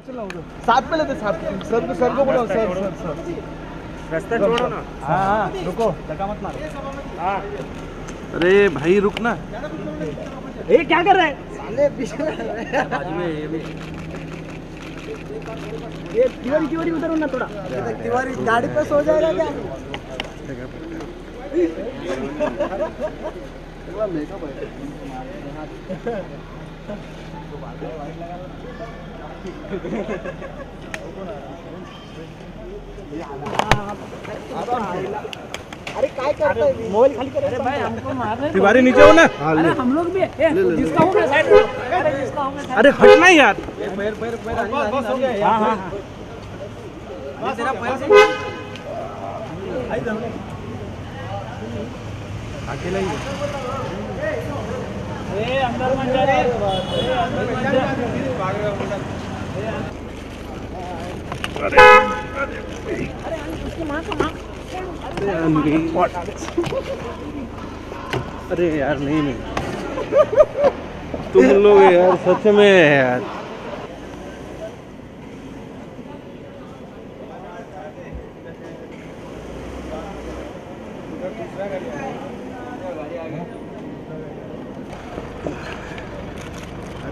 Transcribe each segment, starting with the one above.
साथ में लेते साथ में। सर को सर को बोलो सर सर सर। रास्ता छोड़ो ना। हाँ हाँ रुको धक्का मत मारो। हाँ। अरे भाई रुक ना। ये क्या कर रहा है? साले पीछे बाजू में ये भी। ये तिवारी तिवारी उधर ना थोड़ा। तिवारी गाड़ी पे सो जाएगा क्या? अरे काय मोबाइल खाली कर अरे भाई हमको मार रहे तिवारी नीचे हो ना? अरे हम लोग भी है। जिसका होगा साइड अरे जिसका अरे हटना ही यार। हाँ हाँ हाँ। अकेला ही अंदर मत जा रे ए अंदर मत जा अरे यार नहीं नहीं। तुम लोग यार सच में यार।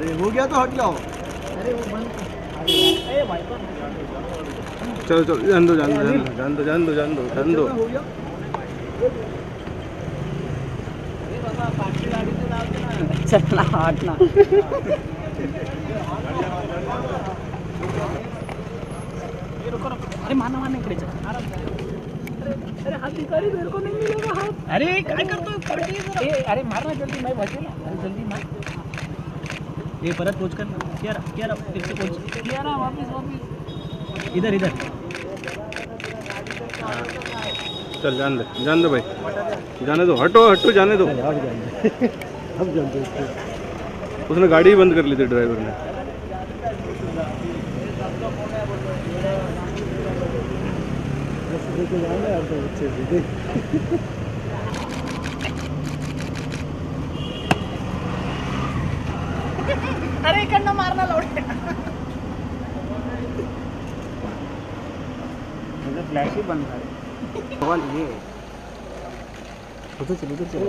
अरे हो गया तो हट जाओ। ए भाई पर चलो चलो जान दो जान दो जान दो जान दो जान दो जान दो चलना हटना ये रुको रुको। अरे मारना मारना इकडे चल आराम से. अरे अरे हाथ भिकारी मेरे को नहीं मिलेगा हाथ। अरे काय करतो? अरे मारना जल्दी मैं बचे ना। जल्दी मार। ये परत पोच कर। किया किया फिर से पोच किया ना वापस वापस। इधर इधर। चल जान दे जान दो भाई। जाने दो हटो हटो जाने दो। अब जानते हैं उसने गाड़ी ही बंद कर ली थी ड्राइवर ने। लेके जाना यार तो बच्चे से देख अरे इकडनं मारना लवडे फ्लैश ही बंद है। सवाल ये। उधर चल उधर चल।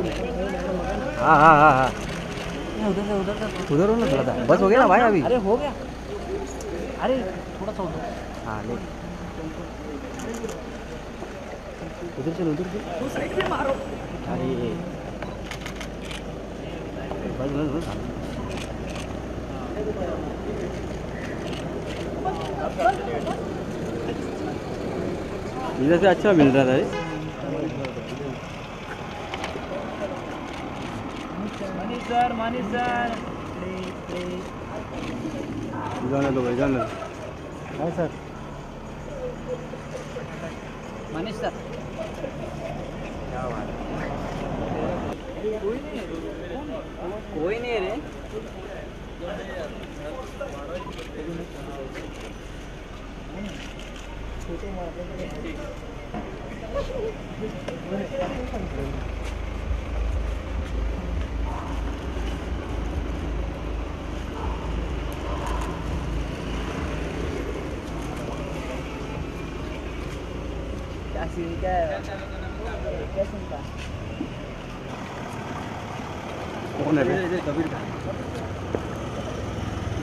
हाँ हाँ हाँ हाँ। उधर से उधर से उधर हो ना थोड़ा सा बस हो गया ना भाई अभी? अरे हो गया। अरे थोड़ा सा उधर। हाँ ले। उधर चल उधर चल। साइड में मारो। अरे। बस बस बस इधर से अच्छा मिल रहा था ये। सर मनीष सर जाने दो भाई जाने हाँ सर। मनीष सर। कोई नहीं रे। 아시니까 깼습니다. 오늘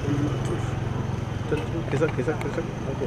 क्या सीन क्या है क्या सीन था कौन है बे? चल खिसक खिसक खिसक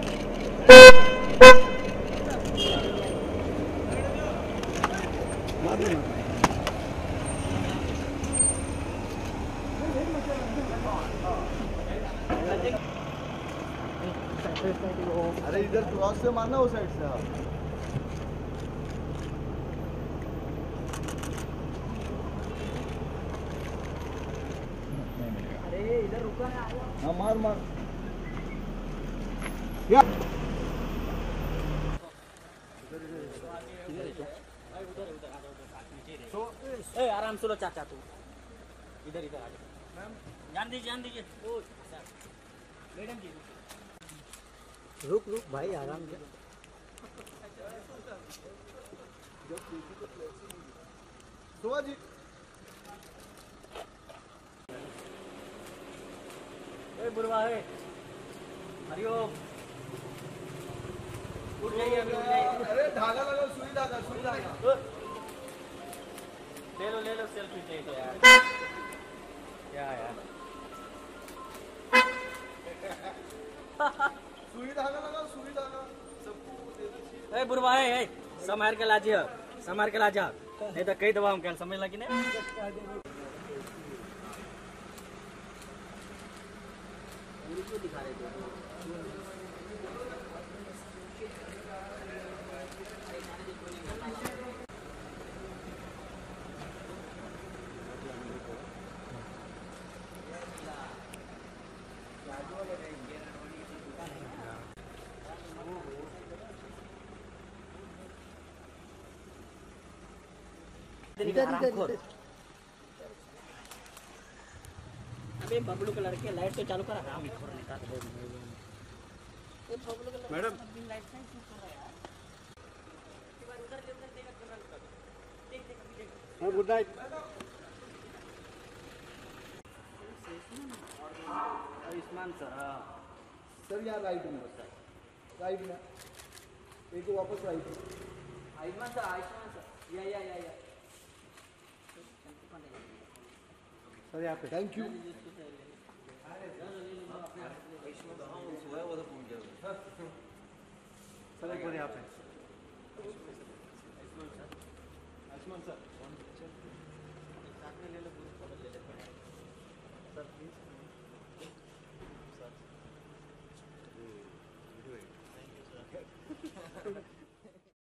अरे इधर क्रॉस से मारना उस साइड से अरे इधर रुका है हाँ मार मार। या। ए, आराम से लो, चाचा, तू। इधर इधर आ जाओ जान दीजिए जान दीजिए। ओ मैडम जी रुक रुक भाई आराम से। सुबह जी। ए बुरवा है। हरिओम उठ जाइए अभी उठ जाइए। अरे धागा लगाओ सुई धागा सुई धागा। ले लो ले लो सेल्फी चाहिए ए बुरवा ए संभाल के लाजी संभाल के लाजा नहीं तो कई दवा हम कल समझ लगी ना? अबे बबलू के लड़के लाइट तो चालू कर आराम madam good night Ayushman sir sir यहाँ राइट में बस राइट में एक वापस राइट में आयुष्मान सर आयुष्मान सर या या या या सर यहाँ पे थैंक यू सर एक बार यहाँ पे Ayushman sir sir please sir thank you sir